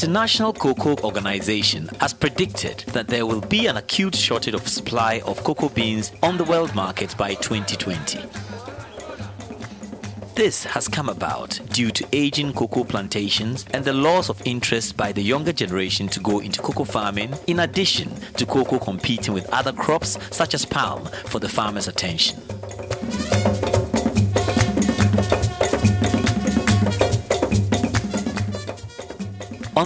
International Cocoa Organization has predicted that there will be an acute shortage of supply of cocoa beans on the world market by 2020. This has come about due to aging cocoa plantations and the loss of interest by the younger generation to go into cocoa farming, in addition to cocoa competing with other crops such as palm for the farmers' attention.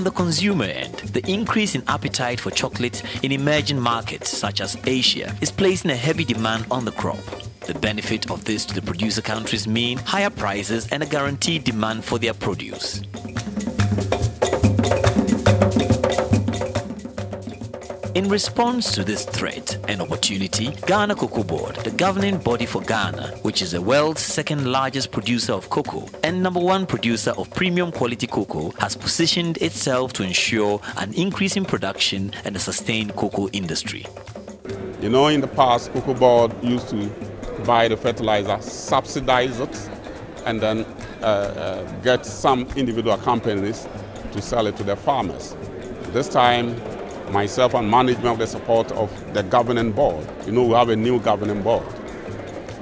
On the consumer end, the increase in appetite for chocolate in emerging markets such as Asia is placing a heavy demand on the crop. The benefit of this to the producer countries mean higher prices and a guaranteed demand for their produce. In response to this threat and opportunity, Ghana Cocoa Board, the governing body for Ghana, which is the world's second largest producer of cocoa and number one producer of premium quality cocoa, has positioned itself to ensure an increase in production and a sustained cocoa industry. You know, in the past, Cocoa Board used to buy the fertilizer, subsidize it, and then uh, uh, get some individual companies to sell it to their farmers. This time, myself and management with the support of the governing board. You know, we have a new governing board.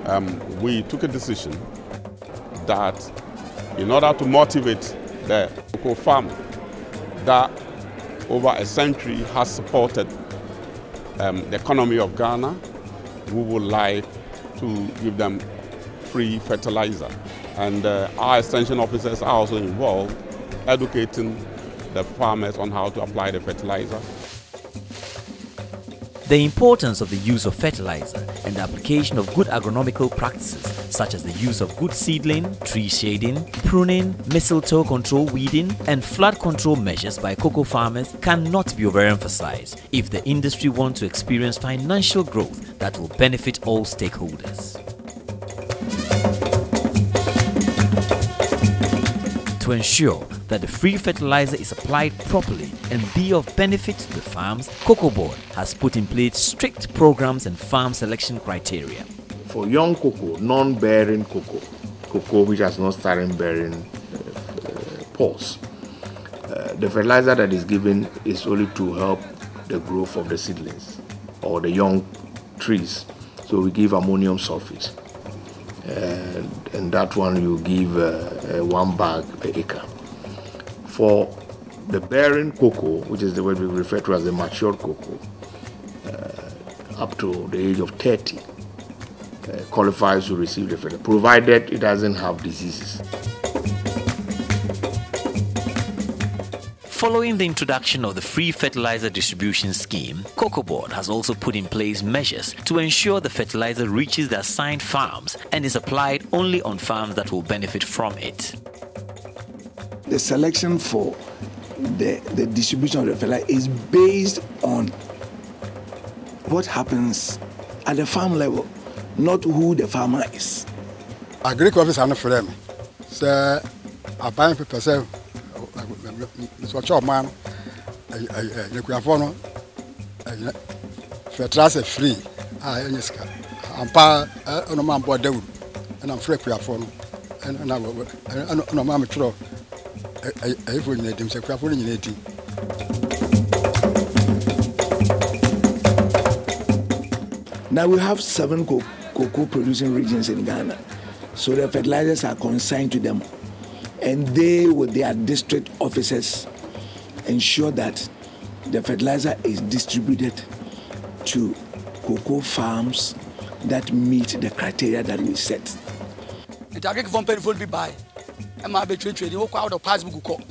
Um, we took a decision that in order to motivate the cocoa farmer that over a century has supported um, the economy of Ghana, we would like to give them free fertilizer. And uh, our extension officers are also involved educating the farmers on how to apply the fertilizer. The importance of the use of fertilizer and the application of good agronomical practices such as the use of good seedling, tree shading, pruning, mistletoe control weeding, and flood control measures by cocoa farmers cannot be overemphasized if the industry wants to experience financial growth that will benefit all stakeholders. To ensure that the free fertilizer is applied properly and be of benefit to the farms, Cocoa Board has put in place strict programs and farm selection criteria. For young cocoa, non-bearing cocoa, cocoa which has not started bearing uh, uh, uh, the fertilizer that is given is only to help the growth of the seedlings or the young trees. So we give ammonium sulfate. And, and that one you give uh, uh, one bag per acre. For the bearing cocoa, which is the way we refer to as the mature cocoa, uh, up to the age of 30, uh, qualifies to receive the fertilizer, provided it doesn't have diseases. Following the introduction of the free fertilizer distribution scheme, Cocoa Board has also put in place measures to ensure the fertilizer reaches the assigned farms and is applied only on farms that will benefit from it. The selection for the, the distribution of the fertilizer is based on what happens at the farm level, not who the farmer is. Agriculture officer no frɛ me sɛ aban pepɛ sɛ mesɔkyɛ ɔma no nyakuafoɔ no fertilizer free a ɛnyɛ sika ampa ɛna ɔma mbɔ dawuro ɛna mfrɛ akuafoɔ no ɛna ɔma metwerɛ ɛyɛfoɔ nyina dim sɛ akuafoɔ no nyina ɛdi Now we have seven co- cocoa producing regions in Ghana. So the fertilizers are consigned to them. And they, with their district officers, ensure that the fertilizer is distributed to cocoa farms that meet the criteria that we set. nti agrikifoɔ mpanimfoɔ no bi bae. Ɛma bɛtwerɛtwerɛ din wokɔ a wode pass book kɔ.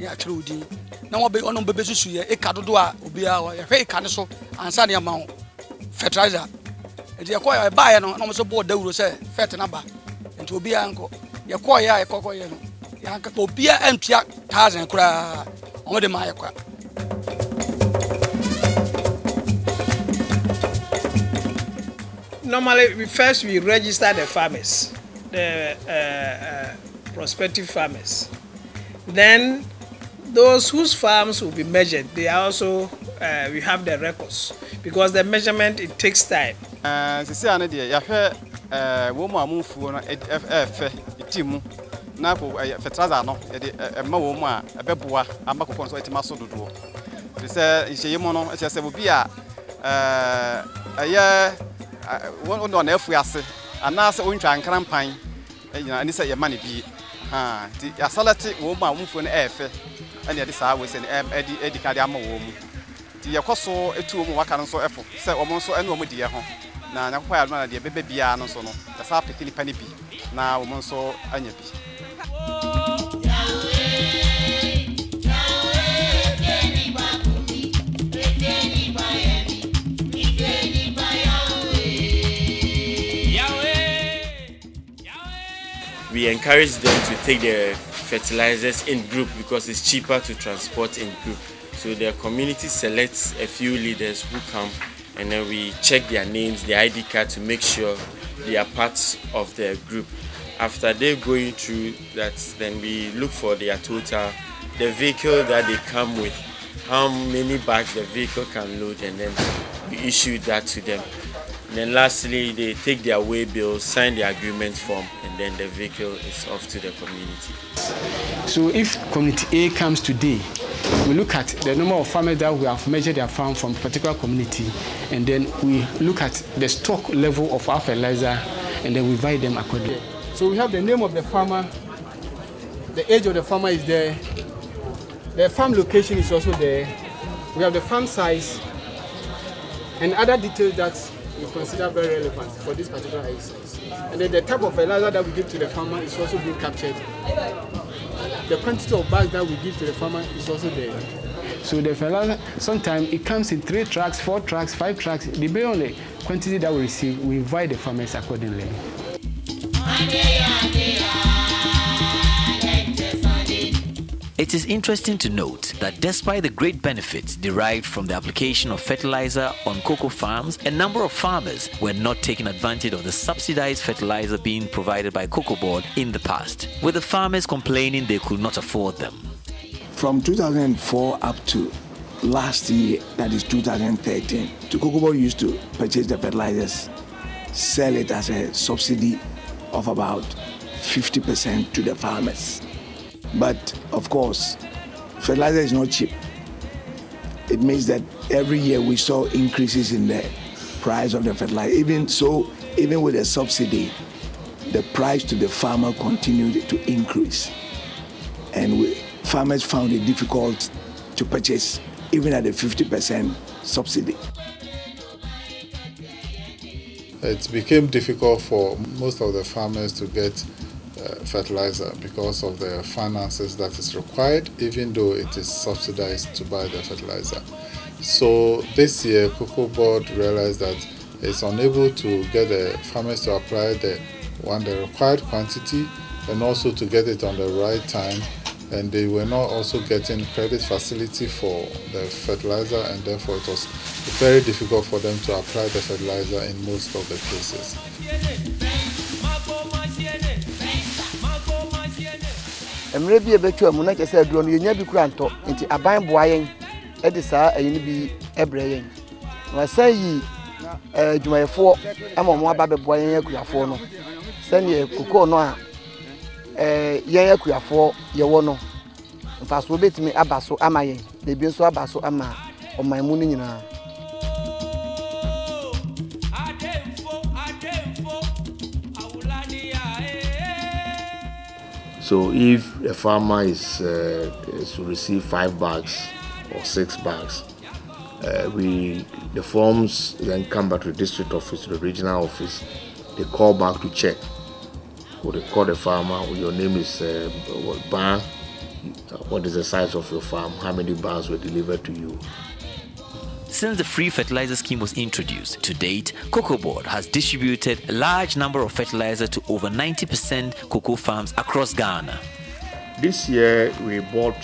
Ne atwerɛ wo din. Na wɔbɛ ɔno bɛbɛ susu yɛ eka dodo a obiara wɔ yɛhwɛ eka ne so ansa ne ɛma wo. Fertilizer. Nti yɛkɔ ɛbaeɛ no na ɔmo so bɔɔ dawuro sɛ fɛt no ba. Nti obiara nkɔ. Yɛkɔɔyɛ a yɛkɔkɔyɛ no yɛanka obiara antua thousand koraa ɔmo de ma yɛ kwa. Normally we first we register the farmers the uh, uh, prospective farmers. Then those whose farms will be measured they are also uh, we have the records because the measurement it takes time. Sisi a no deɛ yɛahwɛ wɔn mu a momfuo no ɛfɛ ɛti mu na ko fertilizer no yɛde ɛma wɔn mu a ɛbɛboa ama koko nso ɛtumi aso dodoɔ. Firi sɛ nhyɛyi mu no ɛkyerɛ sɛ obi a ɛyɛ wɔn na afu ase anaasɛ wɔntwa nkran pan ɛnyina ɛne sɛ yɛma ne bi haa nti yasalɛte wɔn mu a wɔn mfuo no ɛyɛ fɛ ɛna yɛde saa wɔ sɛ ɛdi ɛdi ka de ama wɔn mu. Nti yɛkɔ so etu wɔn waka no nso ɛfo sɛ wɔn nso ɛne wɔn di yɛ ho. Na nyakopɔ yɛ adoma na deɛ bɛbɛ biara no nso no yɛsa apeke nipa no bi na wɔn nso anya bi. We encourage them to take the fertilizers in group because it's cheaper to transport in group. So the community selects a few leaders who come and then we check their names, their ID card to make sure they are part of the group. After they're going through that, then we look for their total, the vehicle that they come with, how many bags the vehicle can load, and then we issue that to them. And then lastly, they take their way bills, sign the agreement form, and then the vehicle is off to the community. So if community A comes today, we look at the number of farmers that we have measured their farm from particular community, and then we look at the stock level of our fertilizer, and then we buy them accordingly. So we have the name of the farmer, the age of the farmer is there, the farm location is also there, we have the farm size, and other details that we consider very relevant for this particular exercise. And then the type of fertilizer that we give to the farmer is also being captured. The quantity of bags that we give to the farmer is also there. So the fertilizer, sometimes it comes in three trucks, four trucks, five trucks. Depending on the quantity that we receive, we invite the farmers accordingly. It is interesting to note that despite the great benefits derived from the application of fertilizer on cocoa farms, a number of farmers were not taking advantage of the subsidized fertilizer being provided by Cocoa Board in the past, with the farmers complaining they could not afford them. From 2004 up to last year, that is 2013, the Cocoa Board used to purchase the fertilizers, sell it as a subsidy of about 50% to the farmers. But of course, fertilizer is not cheap. It means that every year we saw increases in the price of the fertilizer. Even so, even with a subsidy, the price to the farmer continued to increase. And we, farmers found it difficult to purchase even at a 50% subsidy. It became difficult for most of the farmers to get Uh, fertilizer because of the finances that is required, even though it is subsidized to buy the fertilizer. So this year, Cocoa Board realized that it's unable to get the farmers to apply the one the required quantity and also to get it on the right time. And they were not also getting credit facility for the fertilizer, and therefore it was very difficult for them to apply the fertilizer in most of the cases. Mmerɛ bi a ɛbɛtwa mu na kyɛ sɛ aduro no yɛnya bi kura ntɔ. Nti aban boa yɛn de saa ayi no bi brɛ yɛn. Na wasan yi adwumayɛfoɔ ama wɔn aba bɛboa yɛn akuafoɔ no. Sɛneɛ kokoo no a yɛn akuafoɔ yɛwɔ no mfasoɔ bɛtumi aba so ama yɛn. Na ebi nso aba so ama ɔman mu no nyinaa. So if a farmer is, uh, to receive five bags or six bags, uh, we the forms then come back to the district office, to the regional office. They call back to check. Or they call the farmer. Your name is uh, what bar? What is the size of your farm? How many bags were delivered to you? Since the free fertilizer scheme was introduced, to date, Cocoa Board has distributed a large number of fertilizer to over 90% cocoa farms across Ghana. This year we bought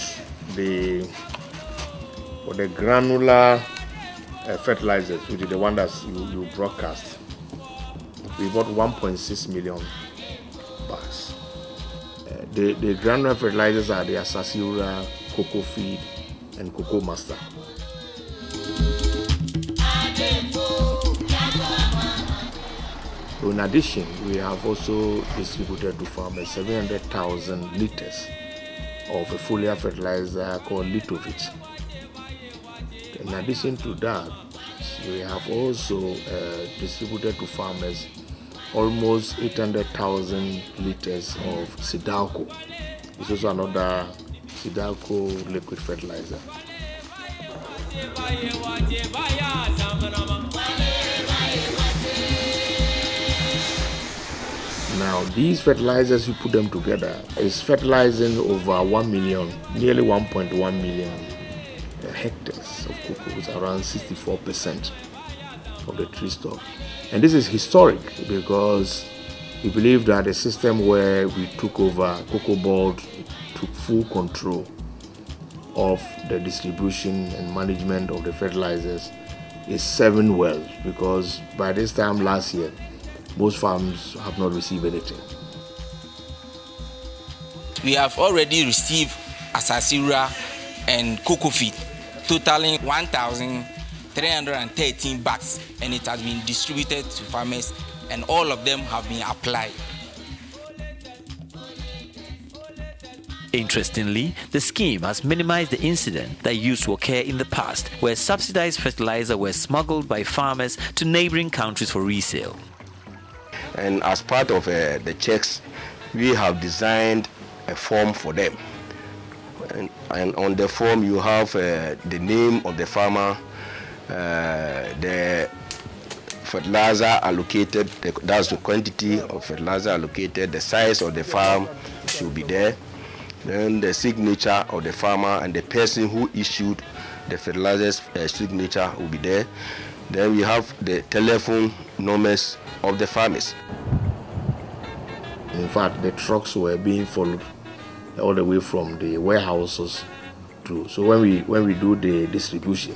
the for the granular uh, fertilizers, which is the one that you, you broadcast. We bought 1.6 million bags. Uh, the, the granular fertilizers are the Asaase Wura, Cocoa Feed, and Cocoa Master. In addition, we have also distributed to farmers 700,000 liters of a foliar fertilizer called Lithovit. In addition to that, we have also uh, distributed to farmers almost 800,000 liters of Sidalco. It's also another Sidalco liquid fertilizer. Now, these fertilizers, you put them together, is fertilizing over 1 million, nearly 1.1 million hectares of cocoa, which around 64% of the tree stock. And this is historic because we believe that the system where we took over Cocoa Board took full control of the distribution and management of the fertilizers is serving well because by this time last year, most farms have not received anything. We have already received Asaase Wura and cocoa feed, totaling 1,313 bags, and it has been distributed to farmers, and all of them have been applied. Interestingly, the scheme has minimized the incident that used to occur in the past, where subsidized fertilizer were smuggled by farmers to neighboring countries for resale. And as part of uh, the checks, we have designed a form for them. And, and on the form, you have uh, the name of the farmer, uh, the fertilizer allocated, the, that's the quantity of fertilizer allocated, the size of the farm should be there then the signature of the farmer and the person who issued the fertilizer's uh, signature will be there. Then we have the telephone numbers of the farmers. In fact, the trucks were being followed all the way from the warehouses to. So when we when we do the distribution.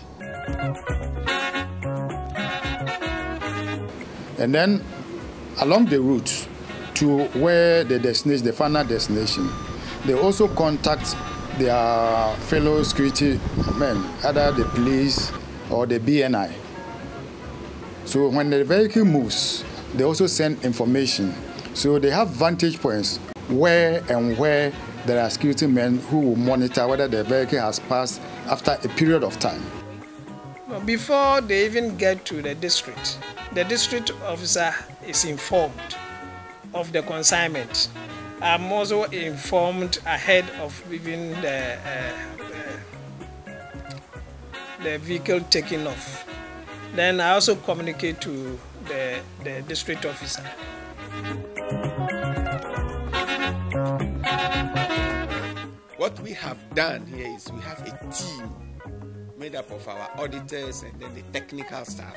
And then along the route to where the destination, the final destination, they also contact their fellow security men, either the police or the BNI. So when the vehicle moves, they also send information. So they have vantage points where and where there are security men who will monitor whether the vehicle has passed after a period of time. Before they even get to the district, the district officer is informed of the consignment I'm also informed ahead of even the, uh, uh, the vehicle taking off. Then I also communicate to the, the district officer. What we have done here is we have a team made up of our auditors and then the technical staff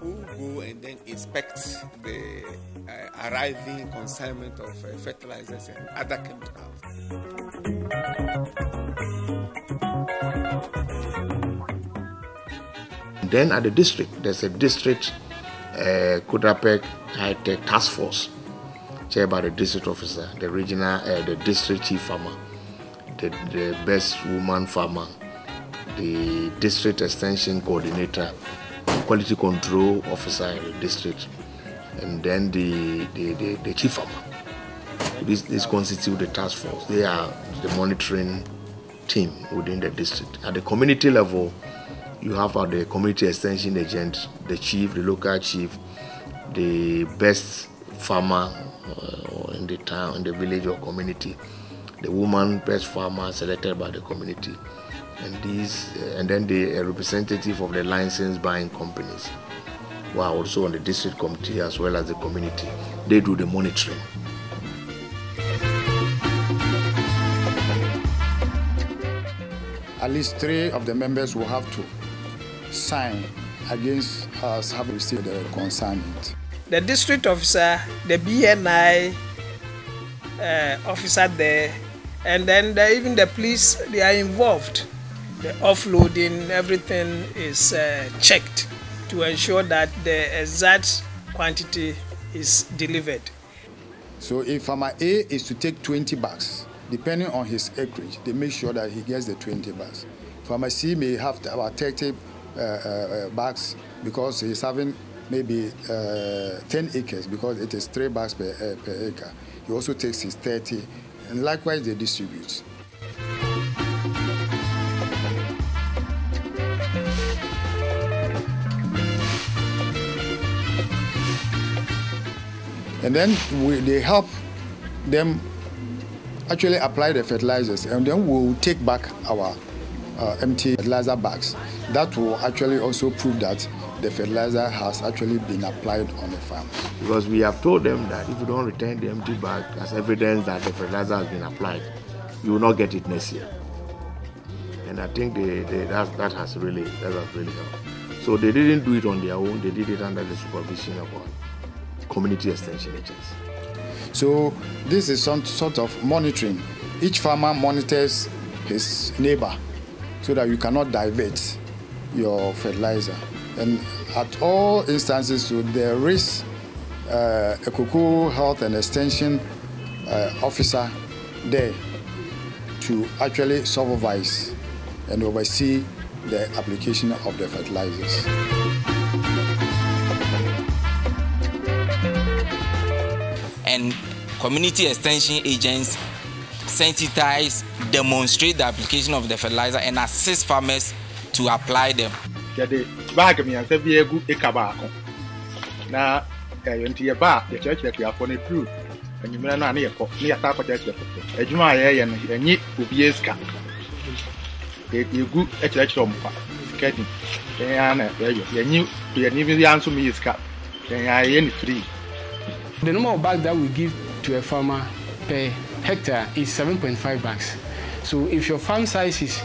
who go and then inspect the uh, arriving consignment of uh, fertilizers and other chemicals. Then at the district, there's a district uh, CODAPEC High Tech Task Force, chaired by the district officer, the regional, uh, the district chief farmer, the, the best woman farmer, the district extension coordinator, quality control officer in the district, and then the, the, the, the chief farmer. This, this constitute the task force. They are the monitoring team within the district. At the community level, you have uh, the community extension agent, the chief, the local chief, the best farmer uh, in the town, in the village or community, the woman best farmer selected by the community, and these, uh, and then the representative of the license buying companies, who are also on the district committee as well as the community. They do the monitoring. At least three of the members will have to sign against us having received the consignment. The district officer, the BNI uh, officer there, and then the, even the police, they are involved. The offloading, everything is uh, checked to ensure that the exact quantity is delivered. So if farmer A is to take 20 bags, depending on his acreage, they make sure that he gets the 20 bags. Farmer C may have to about 30 uh, uh, bags because he's having maybe uh, 10 acres because it is three bags per, uh, per acre. He also takes his 30, and likewise they distribute. And then we, they help them actually apply the fertilizers, and then we'll take back our uh, empty fertilizer bags. That will actually also prove that the fertilizer has actually been applied on the farm. Because we have told them that if you don't return the empty bag as evidence that the fertilizer has been applied, you will not get it next year. And I think they, they, that, that has really that has really helped. So they didn't do it on their own; they did it under the supervision of our community extension agents. So this is some sort of monitoring. Each farmer monitors his neighbor so that you cannot divert your fertilizer. And at all instances, so there is uh, a cocoa health and extension uh, officer there to actually supervise and oversee the application of the fertilizers. and community extension agents sensitize, demonstrate the application of the fertilizer, and assist farmers to apply them. yɛde baage mmiɛnsa bi egu eka baako na ɛyɛ nti yɛ ba a yɛkyerɛkyerɛ kuafoɔ no duru enyimire no a ne yɛkɔ ne yɛsa akɔkyerɛkyerɛ foforɔ adwuma a yɛyɛ no yɛnye obiara sika Yɛ- yɛgu kyerɛkyerɛ ɔmo kwa sika di. Yɛn ara na yɛyɛ yɛnye yɛne bi ara nso mi yɛ sika yɛn ara yɛyɛ ne free. The number of bags that we give to a farmer per hectare is 7.5 bags. So if your farm size is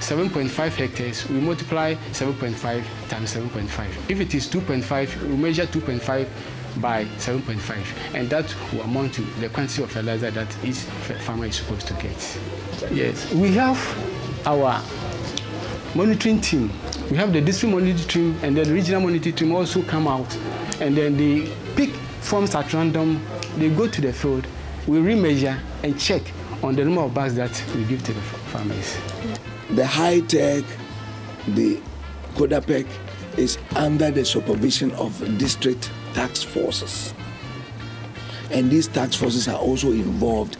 7.5 hectares, we multiply 7.5 times 7.5. If it is 2.5, we measure 2.5 by 7.5, and that will amount to the quantity of fertilizer that each farmer is supposed to get. Yes, we have our monitoring team. We have the district monitoring team and then the regional monitoring team also come out and then they pick forms at random. They go to the field, we remeasure and check on the number of bags that we give to the farmers. The high tech, the CODAPEC is under the supervision of district tax forces. And these tax forces are also involved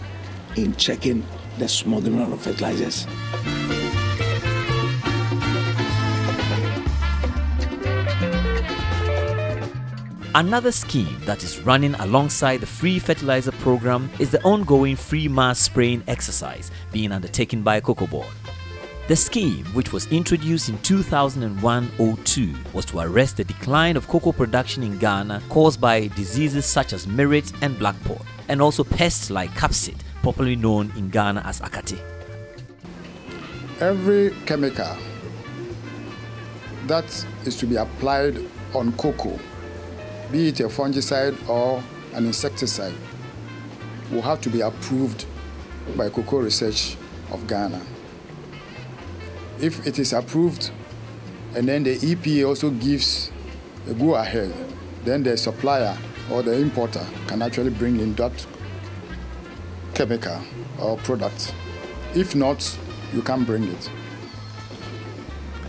in checking the smuggling of fertilizers. Another scheme that is running alongside the free fertilizer program is the ongoing free mass spraying exercise being undertaken by Cocoa Board. The scheme, which was introduced in 2001-02, was to arrest the decline of cocoa production in Ghana caused by diseases such as mirid and black pod, and also pests like capsid, popularly known in Ghana as akate. Every chemical that is to be applied on cocoa, be it a fungicide or an insecticide, will have to be approved by Cocoa Research of Ghana. If it is approved and then the EPA also gives a go ahead, then the supplier or the importer can actually bring in that chemical or product. If not, you can't bring it.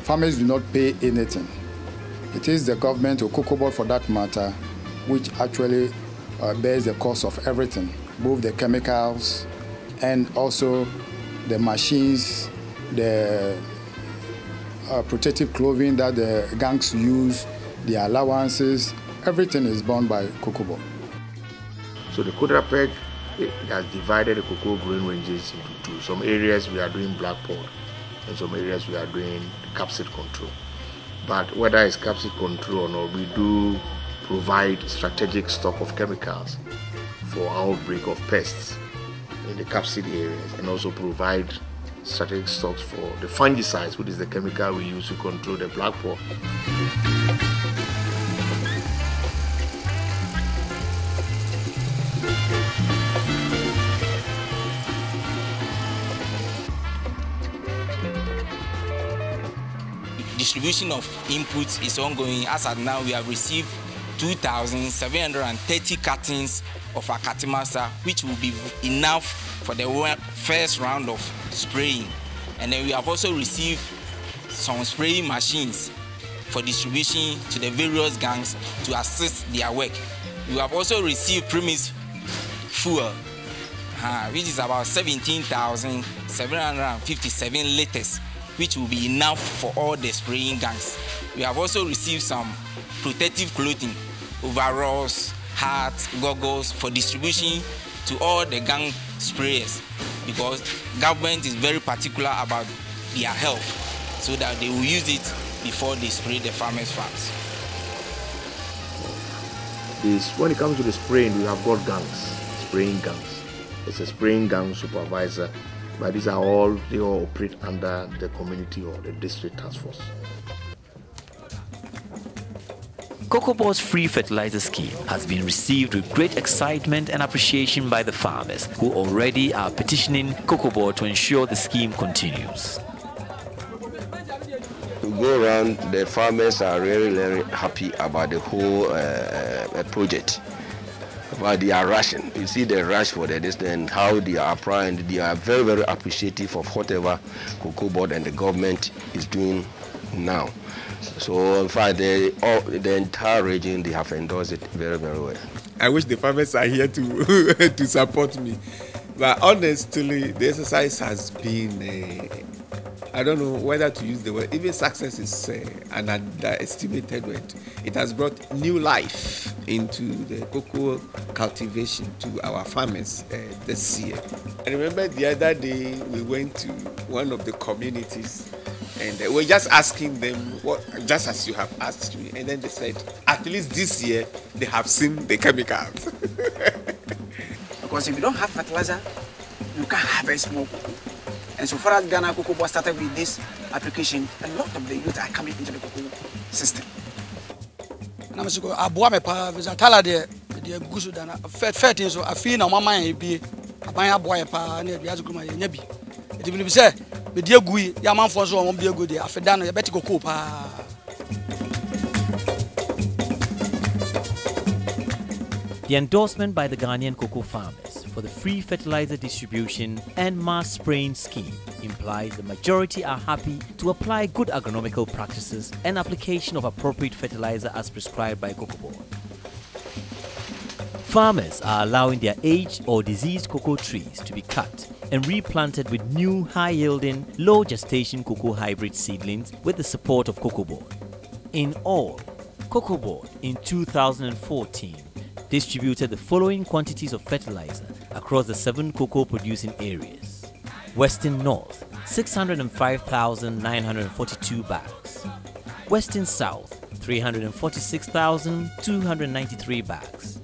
Farmers do not pay anything. It is the government or Cocoa Board for that matter which actually uh, bears the cost of everything, both the chemicals and also the machines, the uh, protective clothing that the gangs use, the allowances, everything is borne by Cocoa Board. So the CODAPEC eh, has divided the cocoa growing ranges into two. Some areas we are doing black pod, and some areas we are doing capsid control. But whether it's capsid control or not, we do provide strategic stock of chemicals for outbreak of pests in the capsid areas, and also provide strategic stocks for the fungicides, which is the chemical we use to control the black pod. Distribution of inputs is ongoing. As at now, we have received 2,730 cartons of Akate Master, which will be enough for the first round of spraying. And then we have also received some spraying machines for distribution to the various gangs to assist their work. We have also received premix fuel, uh, which is about 17,757 liters, which will be enough for all the spraying gangs. We have also received some protective clothing, overalls, hats, goggles for distribution to all the gang sprayers because government is very particular about their health so that they will use it before they spray the farmers' farms. This, when it comes to the spraying, we have got gangs, spraying gangs. It's a spraying gang supervisor, but these are all, they all operate under the community or the district task force. Cocoa Board's free fertilizer scheme has been received with great excitement and appreciation by the farmers who already are petitioning Cocoa Board to ensure the scheme continues. To go around, the farmers are really, very happy about the whole uh, uh, project. About their ration, you see the rush for the and how they are applying. They are very, very appreciative of whatever Cocoa Board and the government is doing now. So in fact, they, all, the entire region they have endorsed it very very well. I wish the farmers are here to to support me, but honestly, the exercise has been. Uh, I don't know whether to use the word. Even success is uh, an underestimated word. It has brought new life into the cocoa cultivation to our farmers uh, this year. I remember the other day we went to one of the communities and uh, we're just asking them what just as you have asked me and then they said at least this year they have seen the chemicals because if you don't have fertilizer you can't harvest more cocoa and so far as ghana cocoa board started with this application. A lot of the youth are coming into the cocoa system. Na mo siko aboa me paa visa tala de de The endorsement by the Ghanaian cocoa farmers for the free fertilizer distribution and mass spraying scheme implies the majority are happy to apply good agronomical practices and application of appropriate fertilizer as prescribed by Cocoa Board. Farmers are allowing their aged or diseased cocoa trees to be cut and replanted with new high-yielding, low gestation cocoa hybrid seedlings with the support of Cocoa Board. In all, Cocoa Board in 2014 distributed the following quantities of fertilizer across the seven cocoa producing areas. Western North, 605,942 bags. Western South, 346,293 bags.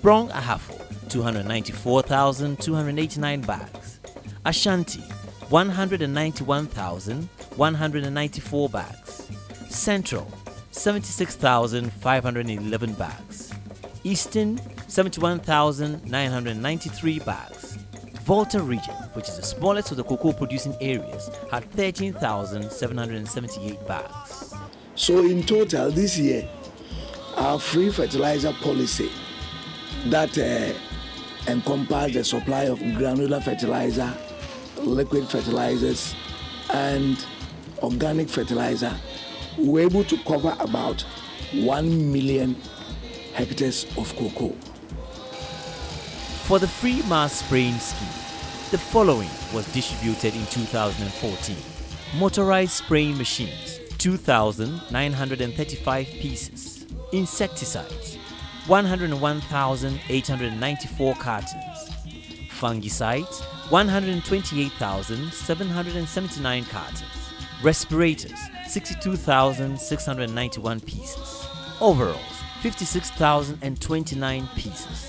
Brong Ahafo, 294,289 bags. Ashanti, 191,194 bags. Central, 76,511 bags. Eastern, 71,993 bags. Volta region, which is the smallest of the cocoa producing areas, had 13,778 bags. So, in total, this year, our free fertilizer policy that uh, encompass the supply of granular fertilizer, liquid fertilizers, and organic fertilizer, we were able to cover about 1 million hectares of cocoa. For the free mass spraying scheme, the following was distributed in 2014. Motorized spraying machines, 2,935 pieces. Insecticides, 101,894 cartons. Fungicides, 128,779 cartons. Respirators, 62,691 pieces. Overalls, 56,029 pieces.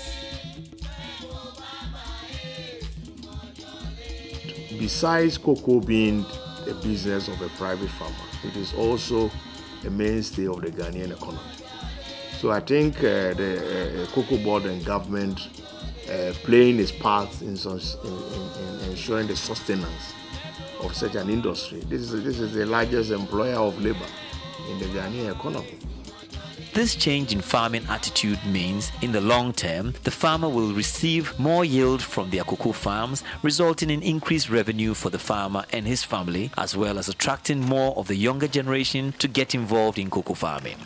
Besides cocoa being a business of a private farmer, it is also a mainstay of the Ghanaian economy. So I think uh, the uh, cocoa board and government uh, playing its part in, in, in, ensuring the sustenance of such an industry. This is, this is the largest employer of labor in the Ghanaian economy. This change in farming attitude means, in the long term, the farmer will receive more yield from their cocoa farms, resulting in increased revenue for the farmer and his family, as well as attracting more of the younger generation to get involved in cocoa farming.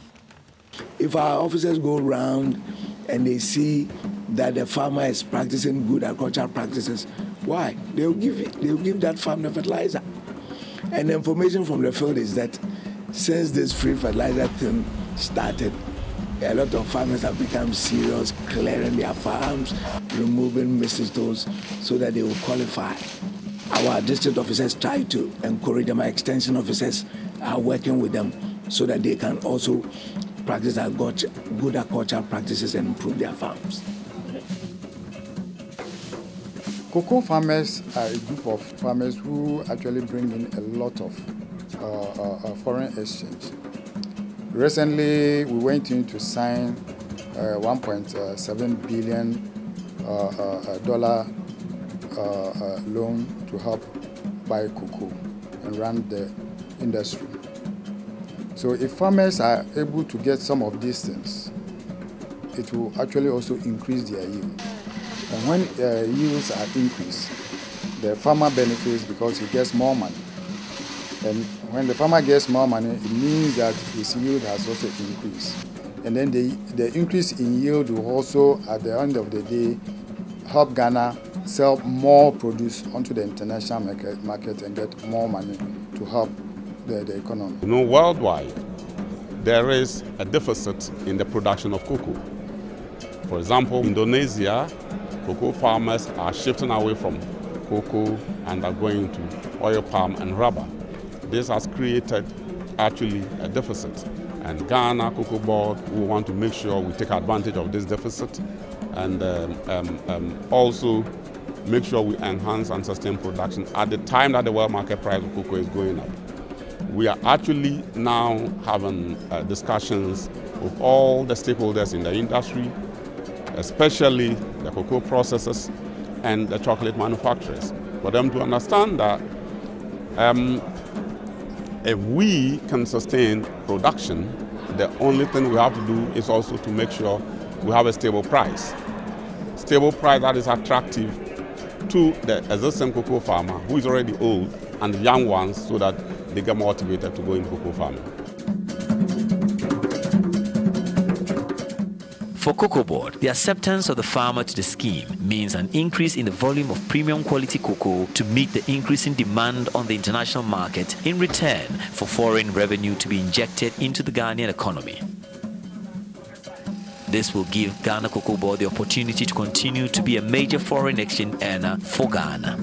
If our officers go around and they see that the farmer is practicing good agricultural practices, why? They'll give they'll give that farm the fertilizer. And the information from the field is that since this free fertilizer thing started, a lot of farmers have become serious, clearing their farms, removing mistletoes so that they will qualify. Our district officers try to encourage them, our extension officers are working with them so that they can also practice good agricultural practices and improve their farms. Cocoa farmers are a group of farmers who actually bring in a lot of uh, uh, uh foreign exchange. Recently, we went in to sign a 1.7 billion uh, uh, loan to help buy cocoa and run the industry. So if farmers are able to get some of these things, it will actually also increase their yield. And when uh, yields are increased, the farmer benefits because he gets more money. And when the farmer gets more money, it means that his yield has also increased. And then the, the increase in yield will also, at the end of the day, help Ghana sell more produce onto the international market, market and get more money to help the, the economy. You know, worldwide, there is a deficit in the production of cocoa. For example, Indonesia, cocoa farmers are shifting away from cocoa and are going to oil palm and rubber. This has created actually a deficit. And Ghana Cocoa Board we want to make sure we take advantage of this deficit and um, um, um, also make sure we enhance and sustain production at the time that the world market price of cocoa is going up. We are actually now having uh, discussions with all the stakeholders in the industry especially the cocoa processors and the chocolate manufacturers, for them to understand that um, if we can sustain production, the only thing we have to do is also to make sure we have a stable price. Stable price that is attractive to the existing cocoa farmer who is already old and the young ones so that they get motivated to go into cocoa farming. For Cocoa Board, the acceptance of the farmer to the scheme means an increase in the volume of premium quality cocoa to meet the increasing demand on the international market in return for foreign revenue to be injected into the Ghanaian economy. This will give Ghana Cocoa Board the opportunity to continue to be a major foreign exchange earner for Ghana.